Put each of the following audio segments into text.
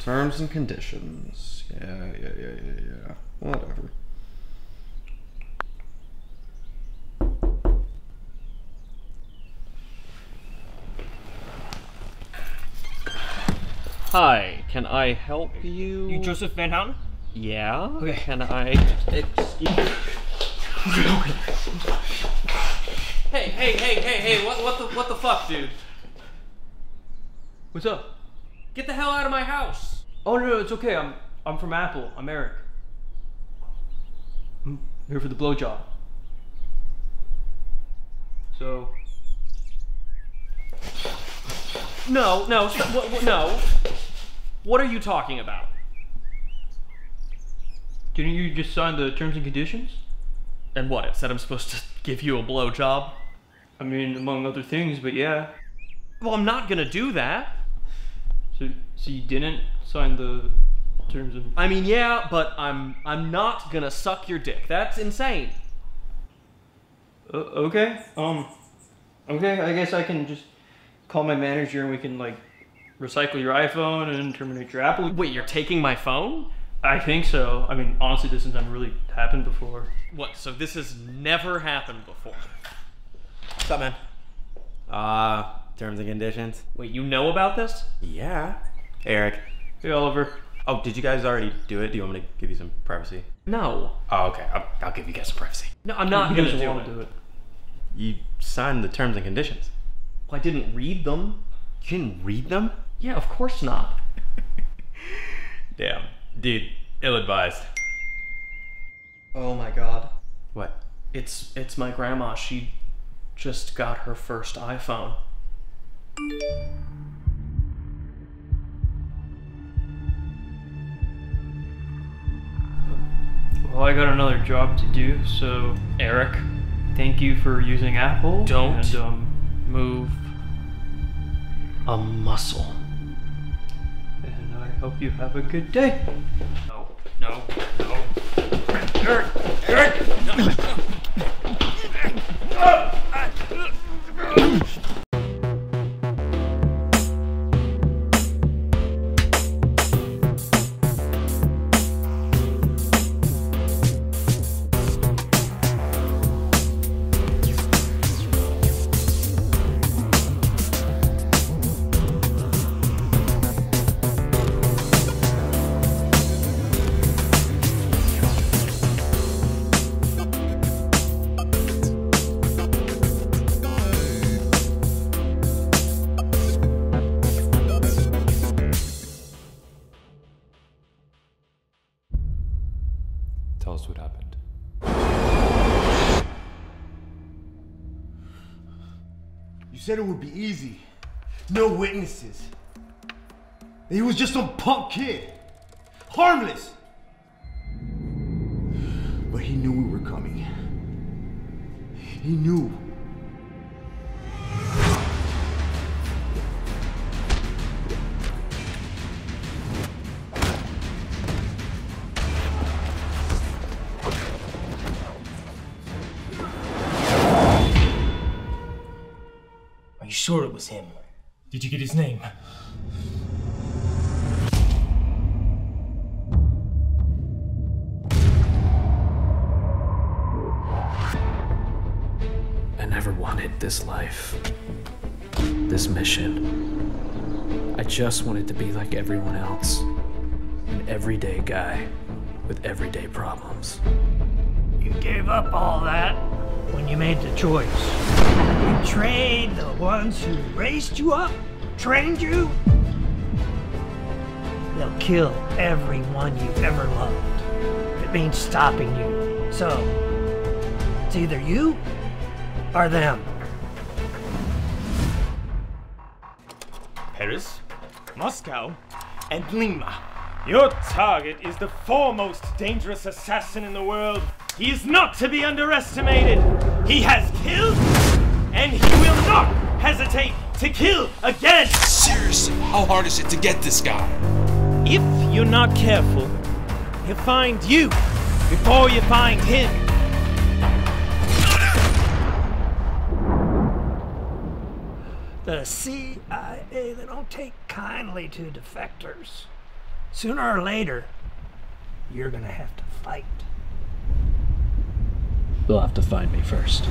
Terms and conditions. Yeah, yeah, yeah, yeah, yeah. Whatever. Hi, can I help you? You Joseph Van Houten? Yeah. Okay. Can I? Excuse Hey, hey, hey, hey, hey! What, what the, what the fuck, dude? What's up? Get the hell out of my house! Oh no, no, it's okay. I'm, I'm from Apple. I'm Eric. I'm here for the blowjob. So. No, no, what, what, no. What are you talking about? Didn't you just sign the terms and conditions? And what? It said I'm supposed to give you a blowjob? I mean, among other things, but yeah. Well, I'm not gonna do that. So, so you didn't sign the terms and. I mean, yeah, but I'm I'm not gonna suck your dick. That's insane. Uh, okay. Um. Okay, I guess I can just call my manager and we can like recycle your iPhone and terminate your Apple. Wait, you're taking my phone? I think so. I mean, honestly, this has never really happened before. What? So this has never happened before? What's up, man? Uh, terms and conditions? Wait, you know about this? Yeah. Eric. Hey, Oliver. Oh, did you guys already do it? Do you want me to give you some privacy? No. Oh, okay. I'll, I'll give you guys some privacy. No, I'm not gonna do it. do it. You signed the terms and conditions. Well, I didn't read them. You didn't read them? Yeah, of course not. Damn. Dude, ill advised. Oh my god. What? It's it's my grandma. She just got her first iPhone. Well, I got another job to do, so Eric, thank you for using Apple. Don't. And, um, move a muscle. and I hope you have a good day. No, no, no. Eric, Eric, no. What happened. You said it would be easy. No witnesses. He was just some punk kid. Harmless. But he knew we were coming. He knew. Was him? Did you get his name? I never wanted this life, this mission. I just wanted to be like everyone else, an everyday guy with everyday problems. You gave up all that when you made the choice. You betrayed the ones who raised you up, trained you. They'll kill everyone you've ever loved. It means stopping you. So, it's either you or them. Paris, Moscow, and Lima. Your target is the foremost dangerous assassin in the world. He is not to be underestimated. He has killed, and he will not hesitate to kill again. Seriously, how hard is it to get this guy? If you're not careful, he'll find you before you find him. The CIA, they don't take kindly to defectors. Sooner or later, you're gonna have to fight. You'll have to find me first.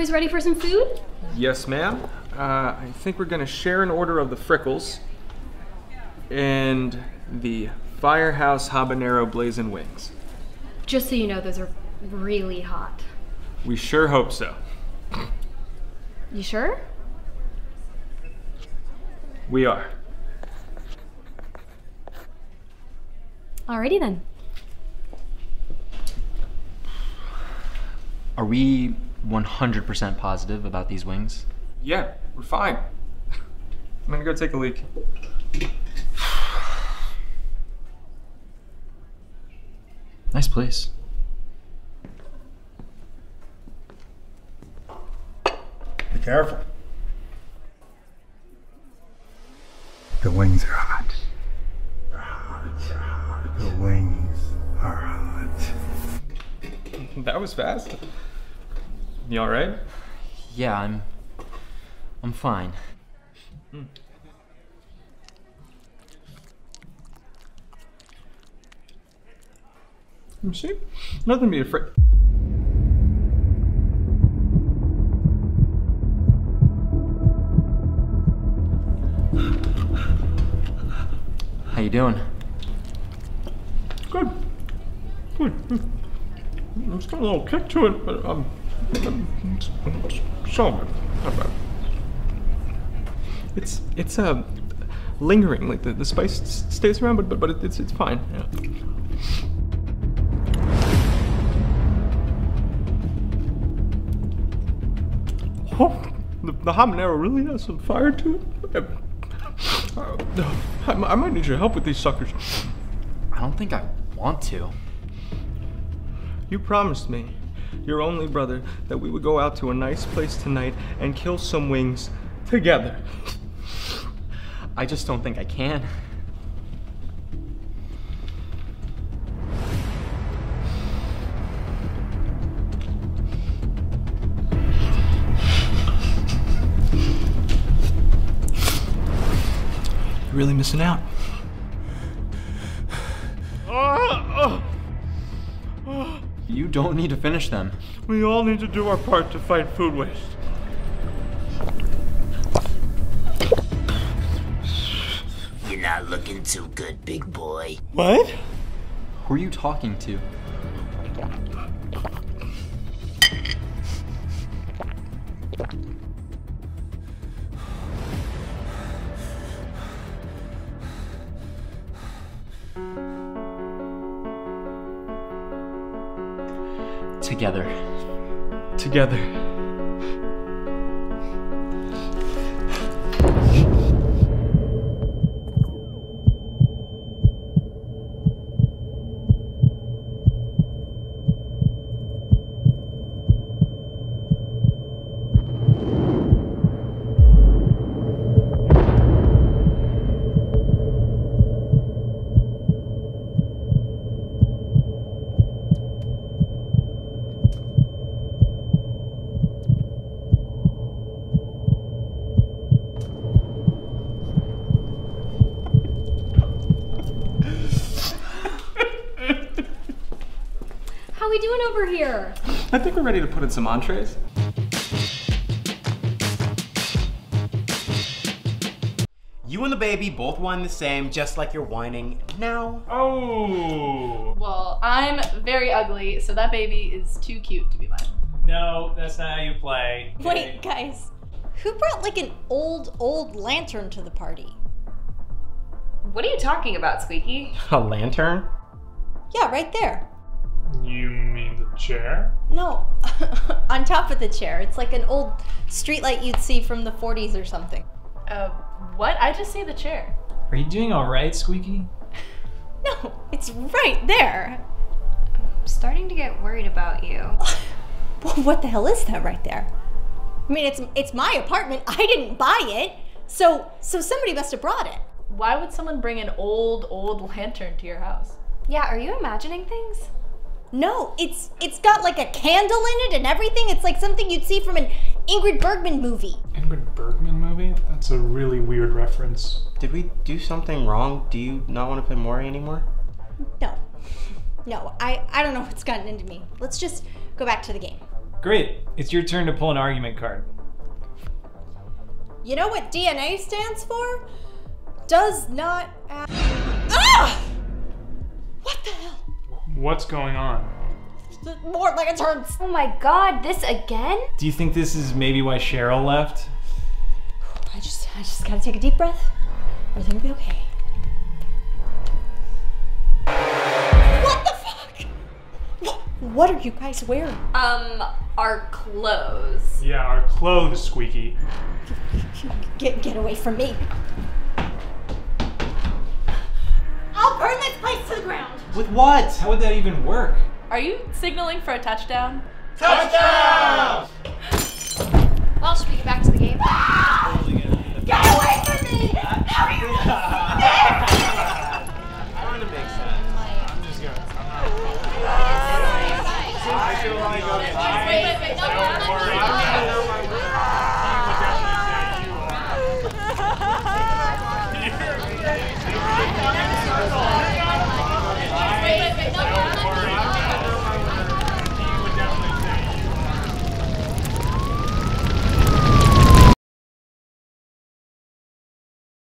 Boys ready for some food? Yes, ma'am. Uh, I think we're gonna share an order of the Frickles and the Firehouse Habanero Blazing Wings. Just so you know, those are really hot. We sure hope so. You sure? We are. Alrighty then. Are we 100% positive about these wings? Yeah, we're fine. I'm gonna go take a leak. Nice place. Be careful. The wings are hot. They're hot. They're hot. The wings are hot. That was fast. You alright? Yeah, I'm. I'm fine. Me see. Nothing to be afraid. How you doing? Good. Good. It's got a little kick to it, but um, so. Not bad. It's it's uh, lingering. Like the, the spice stays around, but but, but it, it's it's fine. Yeah. Oh, the, the habanero really has some fire to it. Uh, I, I might need your help with these suckers. I don't think I want to. You promised me, your only brother, that we would go out to a nice place tonight and kill some wings together. I just don't think I can. You're really missing out. You don't need to finish them. We all need to do our part to fight food waste. You're not looking too good, big boy. What? Who are you talking to? Together. Together. Doing over here? I think we're ready to put in some entrees. You and the baby both whine the same, just like you're whining now. Oh. Well, I'm very ugly, so that baby is too cute to be mine. No, that's not how you play. Wait, guys. Who brought like an old, old lantern to the party? What are you talking about, Squeaky? A lantern? Yeah, right there. You mean the chair? No, on top of the chair. It's like an old streetlight you'd see from the 40s or something. Uh, what? I just see the chair. Are you doing alright, Squeaky? No, it's right there. I'm starting to get worried about you. Well, what the hell is that right there? I mean, it's it's my apartment. I didn't buy it. So so somebody must have brought it. Why would someone bring an old, old lantern to your house? Yeah, are you imagining things? No, it's it's got like a candle in it and everything. It's like something you'd see from an Ingrid Bergman movie. Ingrid Bergman movie? That's a really weird reference. Did we do something wrong? Do you not want to play Maury anymore? No. No, I I don't know what's gotten into me. Let's just go back to the game. Great. It's your turn to pull an argument card. You know what DNA stands for? Does not add... Ah! What the hell? What's going on? More like it turns. Oh my god, this again? Do you think this is maybe why Cheryl left? I just I just gotta take a deep breath. Everything will be okay. What the fuck? What, what are you guys wearing? Um, our clothes. Yeah, our clothes, Squeaky. Get get away from me. I'll burn this place to the ground. With what? How would that even work? Are you signaling for a touchdown? Touchdown! Well, should we get back to the game? Get away from me! How are you I'm gonna. I'm my